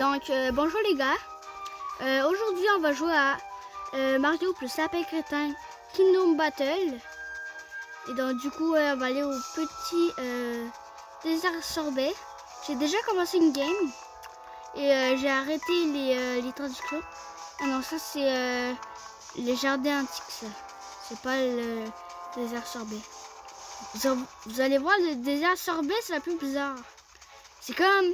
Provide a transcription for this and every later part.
Donc, euh, bonjour les gars. Euh, Aujourd'hui, on va jouer à euh, Mario plus Lapin Crétin Kingdom Battle. Et donc, du coup, on va aller au petit euh, désert sorbet. J'ai déjà commencé une game. Et euh, j'ai arrêté les, euh, les traductions. Ah non, ça c'est euh, les jardins antiques. C'est pas le désert sorbet. Vous allez voir, le désert sorbet, c'est la plus bizarre. C'est comme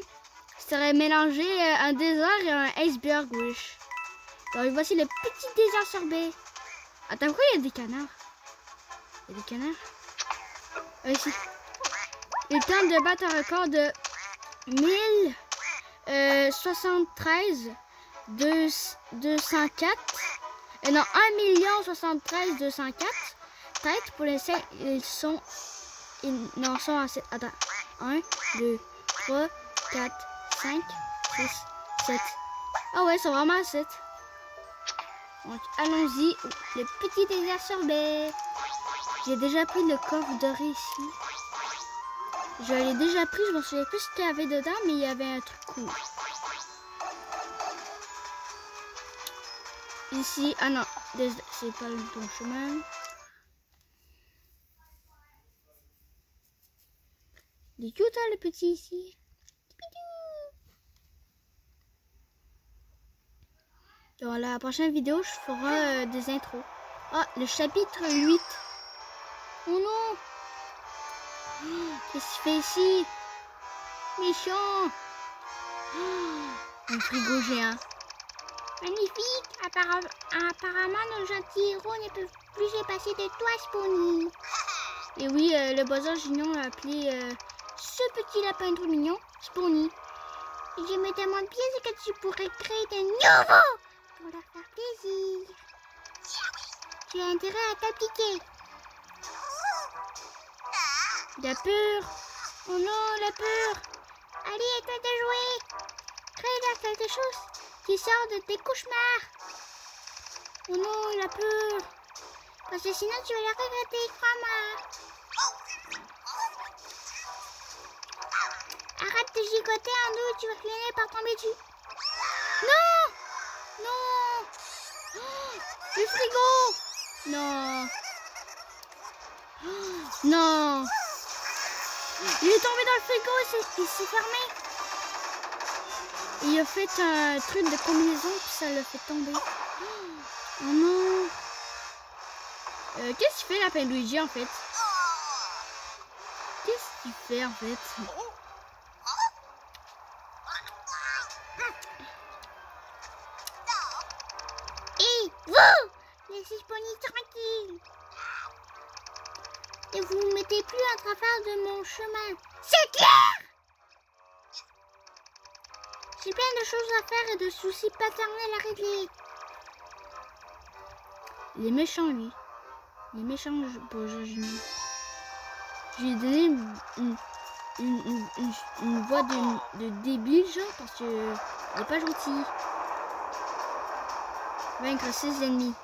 ça aurait mélangé euh, un désert et un iceberg, wesh. Voici le petit désert sorbet. Attends, pourquoi il y a des canards? Il y a des canards? Ah, ici. Il tente de battre un record de 1073 204. Et non, 1 73 204 têtes. Pour l'instant, ils sont. Ils n'en sont assez. Attends. 1, 2, 3, 4, 5, 6, 7. Ah ouais, c'est vraiment 7. Donc, allons-y. Le petit désert sorbet. J'ai déjà pris le coffre doré ici. Je l'ai déjà pris, je m'en souviens plus ce qu'il y avait dedans, mais il y avait un truc cool. Ici, ah non, c'est pas le bon chemin. Il est cute, hein, le petit ici. Dans la prochaine vidéo, je ferai euh, des intros. Ah, le chapitre 8. Oh non Qu'est-ce qu'il fait ici? Méchant Oh, Un frigo géant. Magnifique Appara- Apparemment, nos gentils héros ne peuvent plus se passer de toi, Spawny. Et oui, euh, le boiseur Gignon a appelé euh, ce petit lapin trop mignon Spawny. Et je me demande bien ce que tu pourrais créer de nouveau pour leur faire plaisir. Tu as intérêt à t'appliquer. La peur. Oh non, la peur. Allez, toi de jouer. Crée-leur quelque chose qui sort de tes cauchemars. Oh non, la peur. Parce que sinon, tu vas la regretter, crois-moi. Arrête de gigoter nous, tu vas finir par tomber dessus. Non Non Oh, Frigo. Non. Oh, Non. Il est tombé dans le frigo il s'est fermé. Il a fait un truc de combinaison puis ça l'a fait tomber. Oh non. Euh, Qu'est-ce qu'il fait la Luigi en fait? Qu'est-ce qu'il fait en fait? Vous Laissez Spawny tranquille Et vous ne mettez plus à travers de mon chemin. C'est clair J'ai plein de choses à faire et de soucis paternels à régler. Il est méchant, lui. Il est méchant pour. Je lui ai donné une, voix de, débile, genre, parce que il est pas gentil. Vaincre ses ennemis.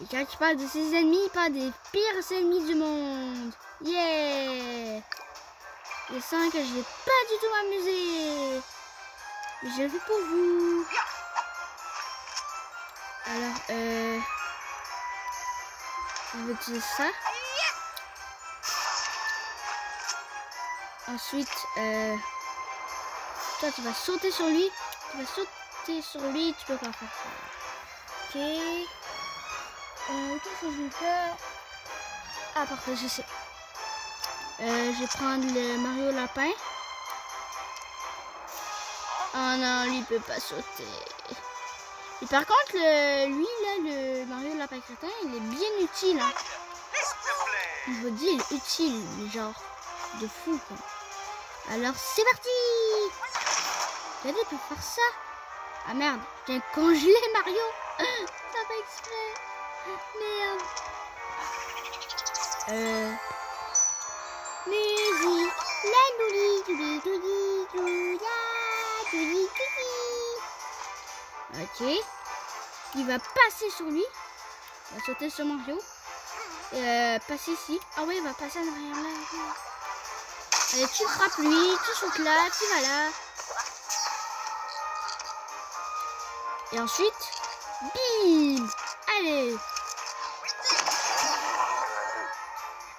Et quand il parle de ses ennemis, il parle des pires ennemis du monde. Yeah sens que je vais pas du tout m'amuser. Je le pour vous. Alors, euh... Je vais utiliser ça. Ensuite, euh... Toi, tu vas sauter sur lui. Tu vas sauter sur lui. Tu peux pas faire ça. Ok. Euh, Qu'est-ce que je Ah, parfait, je sais. Euh, je vais prendre le Mario Lapin. Oh non, lui il peut pas sauter. Et par contre, le, lui là, le Mario Lapin Crétin, il est bien utile. Hein. Je vous dis, il est utile, genre de fou quoi. Alors c'est parti Regardez, il peut faire ça. Ah merde, j'ai congelé Mario. Ça va exprès. Merde. Euh. Musique. La douli, douli, douli, douya, douli, douli. Ok. Il va passer sur lui. Il va sauter sur Mario. Et euh, passer ici. Ah ouais, il va passer en arrière là. Allez, tu frappes lui, tu sautes là, tu vas là. Et ensuite, bim Allez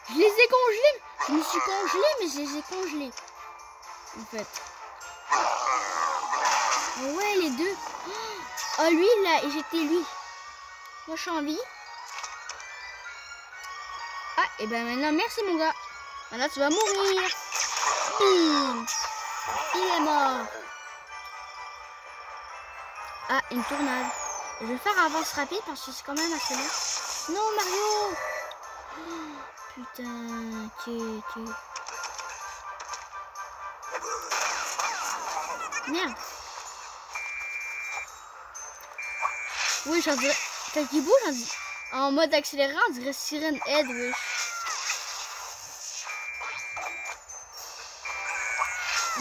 Je les ai congelés Je me suis congelé, mais je les ai congelés. En fait. Ouais, les deux. Oh, lui, il a éjecté lui. Moi, je suis en vie. Ah, et ben maintenant, merci mon gars. Maintenant, tu vas mourir. Bim Il est mort. Ah, une tournade. Je vais faire avance rapide parce que c'est quand même assez long. Non, Mario oh, Putain, tu, tu... Merde. Oui, j'en dirais... Quand il bouge, dis... En mode accéléré, on dirait Sirène Head, oui.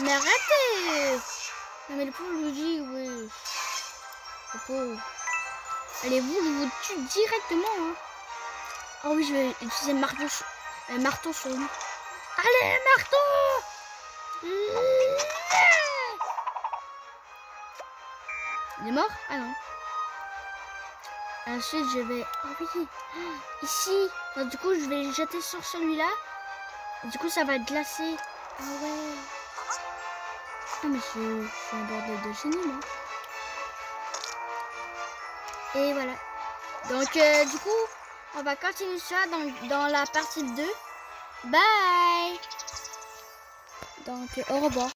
Mais arrêtez mais le pauvre Luigi, oui. Allez, vous, je vous tue directement. Oh oui, je vais utiliser le marteau, marteau sur. Allez, marteau Il est mort? Ah non. Ensuite, je vais... Oh oui Ici Du coup, je vais jeter sur celui-là. Du coup, ça va glacé. Ah ouais Ah mais je, suis un bordel de génie, moi. Et voilà. Donc, euh, du coup, on va continuer ça dans, dans la partie 2. Bye Donc, au revoir.